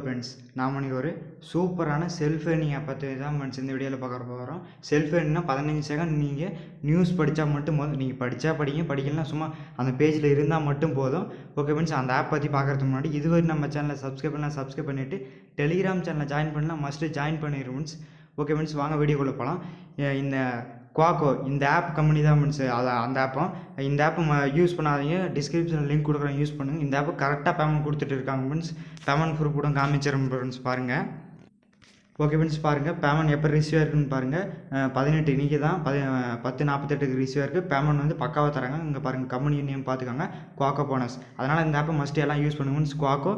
Friends நாம் ஒரு சூப்பரான செல்ஃப் ஏர்னிங் பற்றி தான் ஃப்ரெண்ட்ஸ் இந்த வீடியோவில் பார்க்க போகிறோம் செல்ஃப் ஏர்னிங்னா பதினஞ்சு செகண்ட் நீங்கள் நியூஸ் படித்தா மட்டும் போதும். நீங்கள் படித்தா படிங்க படிக்கலாம் சும்மா அந்த பேஜில் இருந்தால் மட்டும் போதும். ஓகே ஃப்ரெண்ட்ஸ் அந்த ஆப் பற்றி பார்க்குறதுக்கு முன்னாடி இதுவரை நம்ம சேனலை சப்ஸ்கிரைப் பண்ணலாம் சப்ஸ்கிரைப் பண்ணிவிட்டு டெலிகிராம் சேனலை ஜாயின் பண்ணலாம் மஸ்ட்டு ஜாயின் பண்ணிடுவோம் ஃப்ரெண்ட்ஸ் ஓகே ஃப்ரெண்ட்ஸ் வாங்க வீடியோக்குள்ளே போகலாம் இந்த குவாக்கோ இந்த ஆப் கம்பெனி தான் மீன்ஸ் அதை அந்த ஆப்பும் இந்த ஆப்பை யூஸ் பண்ணாதீங்க. டிஸ்கிரிப்ஷனில் லிங்க் கொடுக்குறேன் யூஸ் பண்ணுங்கள் இந்த ஆப்பு கரெக்டாக பேமெண்ட் கொடுத்துட்டு இருக்காங்க மீன்ஸ் பேமெண்ட் ப்ரூஃப் கூட காமிச்சிடும் ஃப்ரெண்ட்ஸ் பாருங்கள் ஓகே ஃப்ரெண்ட்ஸ் பாருங்கள் பேமெண்ட் எப்போ ரிசீவ் ஆயிருக்குன்னு பாருங்கள் பதினெட்டு இன்றைக்கி தான். பதி பத்து நாற்பத்தெட்டுக்கு ரிசீவ் ஆயிருக்கு. பேமெண்ட் வந்து பக்காவாக தராங்க. இங்கே பாருங்கள் கம்பெனி நேம் பார்த்துக்கோங்க. குவாக்கோ போனஸ் அதனால் இந்த ஆப்பை மஸ்ட் எல்லாம் யூஸ் பண்ணுங்க மீன்ஸ் குவாக்கோ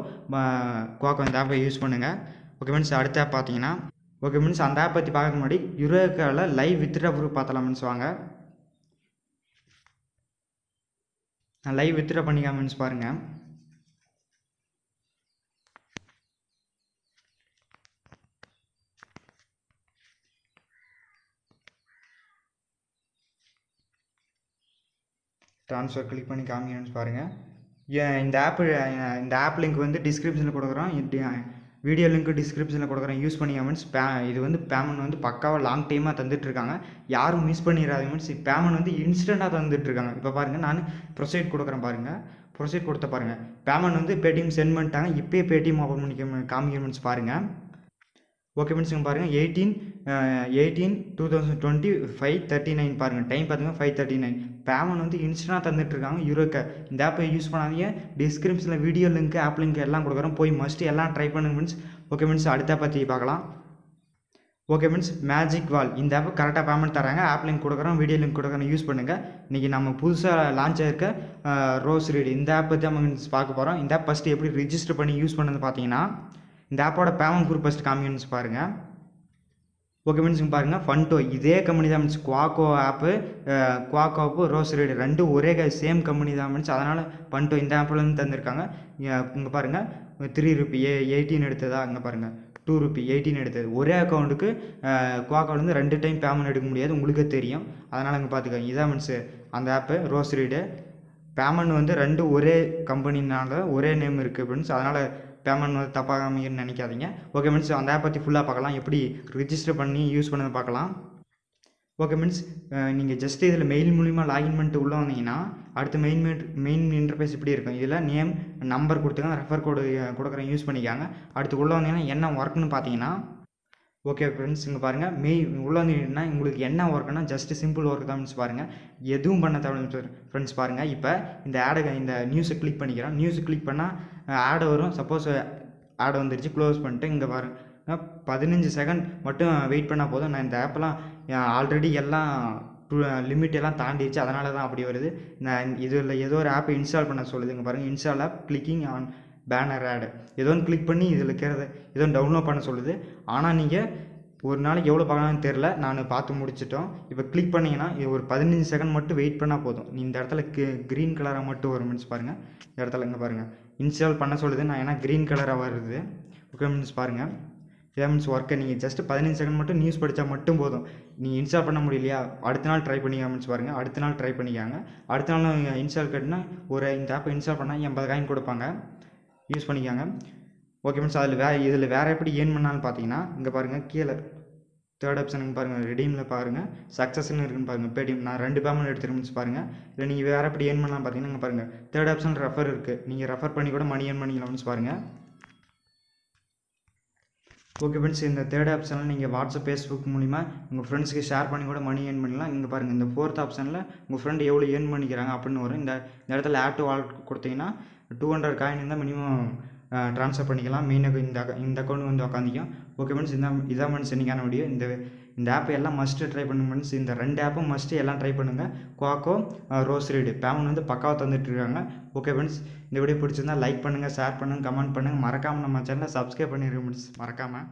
குவாக்கோ இந்த ஆப்பை யூஸ் பண்ணுங்கள் ஓகே மீன்ஸ் அடுத்த ஆப் பார்த்தீங்கன்னா ஓகே மீன்ஸ் அந்த ஆப் பற்றி பார்க்க முன்னாடி யூரோக்கால லைவ் வித்ரா ப்ரூஃப் பார்த்தலாம் மீன்ஸ் வாங்க நான் லைவ் வித்ரா பண்ணிக்காம மீன்ஸ் பாருங்கள் ட்ரான்ஸ்ஃபர் கிளிக் பண்ணி காமிக்கணும்னு பாருங்கள் ஏன் இந்த ஆப் இந்த ஆப் லிங்க் வந்து டிஸ்கிரிப்ஷனில் கொடுக்குறோம். வீடியோ லிங்க் டிஸ்கிரிப்ஷனில் கொடுக்குறேன். யூஸ் பண்ணிக்க மீன்ஸ் பே இது வந்து பேமெண்ட் வந்து பக்காவாக லாங் டைமாக தந்துட்டுருக்காங்க. யாரும் மிஸ் பண்ணிடாதீங்க மீன்ஸ் பேமெண்ட் வந்து இன்ஸ்டண்ட்டாக தந்துட்டுருக்காங்க. இப்போ பாருங்கள் நான் ப்ரொசைட் கொடுக்குறேன் பாருங்கள் ப்ரொசைட் கொடுத்த பாருங்கள் பேமெண்ட் வந்து பேடிஎம் சென்ட் பண்ணிட்டாங்க. இப்போயே பேடிஎம் ஓப்பன் பண்ணிக்க காமிக்க மீன்ஸ் பாருங்கள் ஓகே ஃப்ரெண்ட்ஸ் இங்கே பாருங்கள் eighteen eighteen two thousand twenty five thirty nine பாருங்கள் டைம் பார்த்துங்க ஃபைவ் தேர்ட்டி நைன் பேமெண்ட் வந்து இன்ஸ்டன்ட்டாக தந்துட்டுருக்காங்க. யூரோக்கை இந்த ஆப்பை யூஸ் பண்ணாதீங்க. டிஸ்கிரிப்ஷனில் வீடியோ லிங்க் ஆப் லிங்க் எல்லாம் கொடுக்குறோம் போய் மஸ்ட்டு எல்லாம் ட்ரை பண்ணுங்க ஃப்ரெண்ட்ஸ் ஓகே ஃப்ரெண்ட்ஸ் அடுத்த பற்றி பார்க்கலாம். ஓகே ஃப்ரெண்ட்ஸ் மேஜிக் வால் இந்த ஆப் கரெக்டாக பேமெண்ட் தராங்க ஆப் லிங்க் கொடுக்குறோம் வீடியோ லிங்க் கொடுக்குறோம். யூஸ் பண்ணுங்கள் இன்றைக்கி நம்ம புதுசாக லான்ச் ஆயிருக்க ரோஸ் ரீடு இந்த ஆப் பற்றி நம்ம பார்க்க போகிறோம் இந்த ஆப் ஃபஸ்ட்டு எப்படி ரிஜிஸ்டர் பண்ணி யூஸ் பண்ணது பார்த்தீங்கன்னா இந்த ஆப்போட பேமெண்ட் ப்ரூஃப் ஃபஸ்ட் காமிக்கணும்னு பாருங்கள் ஓகே மீன்ஸ் பாருங்கள் ஃபன்டோ இதே கம்பெனி தான் மீன்ஸ் குவாக்கோ ஆப்பு குவாக்கோ ஆப்பு ரோஸ் ரேடு ரெண்டும் ஒரே சேம் கம்பெனி தான் மீன்ஸ் அதனால் ஃபன்டோ இந்த ஆப்லேருந்து தந்திருக்காங்க. இங்கே பாருங்கள் த்ரீ ருபி ஏ எயிட்டீன் எடுத்ததா இங்கே பாருங்கள் டூ ருபி எயிட்டீன் எடுத்தது. ஒரே அக்கௌண்ட்டுக்கு குவாக்கோலேருந்து ரெண்டு டைம் பேமெண்ட் எடுக்க முடியாது உங்களுக்கே தெரியும். அதனால் இங்கே பார்த்துக்கோங்க இதான் மீன்ஸ் அந்த ஆப்பு ரோஸ் ரீடு பேமெண்ட் வந்து ரெண்டு ஒரே கம்பெனினால ஒரே நேம் இருக்குது அப்படின்னு அதனால் பேமெண்ட் வந்து தப்பாக நினைக்காதீங்க. ஓகே மீன்ஸ் அந்த ஆப் பற்றி ஃபுல்லாக பார்க்கலாம். எப்படி ரிஜிஸ்டர் பண்ணி யூஸ் பண்ணதை பார்க்கலாம். ஓகே மீன்ஸ் நீங்கள் ஜஸ்ட் இதில் மெயில் மூலிமா லாகின் பண்ணிட்டு உள்ளே வந்தீங்கன்னா அடுத்து மெயின் மெயின் இன்டர்ஃபேஸ் இப்படி இருக்கும்? இதில் நேம் நம்பர் கொடுத்துங்க ரெஃபர் கோடு கொடுக்குறேன் யூஸ் பண்ணிக்காங்க. அடுத்து உள்ளே வந்தீங்கன்னா என்ன ஒர்க்குன்னு பார்த்தீங்கன்னா ஓகே ஃப்ரெண்ட்ஸ் இங்கே பாருங்கள் மெய் உள்ளே உங்களுக்கு என்ன ஒர்க்குன்னா ஜஸ்ட் சிம்பிள் ஒர்க் தான் பாருங்கள் எதுவும் பண்ண தேவை ஃப்ரெண்ட்ஸ் பாருங்கள் இப்போ இந்த ஆடை இந்த நியூஸை கிளிக் பண்ணிக்கிறோம். நியூஸை கிளிக் பண்ணால் ஆடை வரும். சப்போஸ் ஆடை வந்துருச்சு க்ளோஸ் பண்ணிட்டு இங்கே பாருங்க. பதினஞ்சு செகண்ட் மட்டும் வெயிட் பண்ணால் போதும். நான் இந்த ஆப்பெல்லாம் ஆல்ரெடி எல்லாம் லிமிட் எல்லாம் தாண்டிடுச்சு. அதனால தான் அப்படி வருது. நான் இதில் ஏதோ ஒரு ஆப்பை இன்ஸ்டால் பண்ண சொல்லுதுங்க பாருங்கள் install app clicking on banner ad ஏதோ ஒன்று கிளிக் பண்ணி இதில் இருக்கிறத ஏதோ டவுன்லோட் பண்ண சொல்லுது. ஆனால் நீங்கள் ஒரு நாளைக்கு எவ்வளோ பார்க்கலாம்னு தெரில நான் பார்த்து முடிச்சிட்டோம். இப்போ கிளிக் பண்ணிங்கன்னா இது ஒரு பதினஞ்சு செகண்ட் மட்டும் வெயிட் பண்ணால் போதும். நீ இந்த இடத்துல க்ரீன் கலராக மட்டும் வரும் மீன்ஸ் பாருங்கள் இந்த இடத்துல இங்கே பாருங்கள் இன்ஸ்டால் பண்ண சொல்லுது. நான் ஏன்னா க்ரீன் கலராக வருது. ஓகே மீன்ஸ் பாருங்கள் இதான் மீன்ஸ் ஒர்க்கை நீங்கள் ஜஸ்ட் பதினஞ்சு செகண்ட் மட்டும் நியூஸ் படித்தா மட்டும் போதும். நீங்கள் இன்ஸ்டால் பண்ண முடியலையா? அடுத்த நாள் ட்ரை பண்ணிக்க மீன்ஸ் பாருங்கள் அடுத்த நாள் ட்ரை பண்ணிக்காங்க. அடுத்த நாள் இன்ஸ்டால் கட்டினா ஒரு இந்த ஆப்பை இன்ஸ்டால் பண்ணால் எண்பது காயின் கொடுப்பாங்க. யூஸ் பண்ணிக்காங்க. ஓகே மீன்ஸ் அதில் வே இதில் வேறு எப்படி ஏன் பண்ணாலும் பார்த்தீங்கன்னா இங்கே பாருங்கள் கீழே தேர்ட் ஆப்ஷனுக்கு பாருங்கள் ரெடீமில் பாருங்கள் சக்ஸஸ்ன்னு இருக்குன்னு பாருங்கள் பேடிஎம் நான் ரெண்டு பேமெண்ட் எடுத்துருக்கேன் பாருங்கள் இல்லை நீங்கள் வேறு எப்படி ஏன் பண்ணலாம் பார்த்தீங்கன்னா இங்கே பாருங்கள் தேர்ட் ஆப்ஷன் ரெஃபர் இருக்குது நீங்கள் ரெஃபர் பண்ணி கூட மணி ஏன் பண்ணிக்கலாம்னு பாருங்கள் ஓகே ஃப்ரெண்ட்ஸ் இந்த தேர்ட் ஆப்ஷனில் நீங்கள் வாட்ஸ்அப் ஃபேஸ்புக் மூலிமா உங்கள் ஃப்ரெண்ட்ஸுக்கு ஷேர் பண்ணி கூட மணி ஏர்ன் பண்ணலாம். இங்கே பாருங்கள் இந்த ஃபோர்த் ஆப்ஷனில் உங்கள் ஃப்ரெண்டு எவ்வளோ ஏர்ன் பண்ணிக்கிறாங்க அப்படின்னு வரும். இந்த இந்த இடத்துல ஆட் டு வால்ட் கொடுத்தீங்கன்னா டூ ஹண்ட்ரட் காயின் இருந்தால் மினிமம் ட்ரான்ஸ்ஃபர் பண்ணிக்கலாம். மெயின் இந்த இந்த அக்கௌண்ட் வந்து உக்காந்திக்கும் ஓகே ஃப்ரெண்ட்ஸ் இந்த இதான் ஃப்ரெண்ட்ஸ் இன்றைக்கான வீடியோ இந்த இந்த ஆப் எல்லாம் மஸ்ட்டு ட்ரை பண்ணுங்க ஃப்ரெண்ட்ஸ் இந்த ரெண்டு ஆப்பும் மஸ்ட்டு எல்லாம் ட்ரை பண்ணுங்கள் குவாக்கோ ரோஸ் ரீடு பேமெண்ட் வந்து பக்காவாக தந்துட்டுருக்காங்க ஓகே ஃப்ரெண்ட்ஸ் இந்த வீடியோ பிடிச்சிருந்தா லைக் பண்ணுங்கள் ஷேர் பண்ணுங்கள் கமெண்ட் பண்ணுங்கள் மறக்காமல் நம்ம சேனலை சப்ஸ்கிரைப் பண்ணிடுங்க ஃப்ரெண்ட்ஸ் மறக்காமல்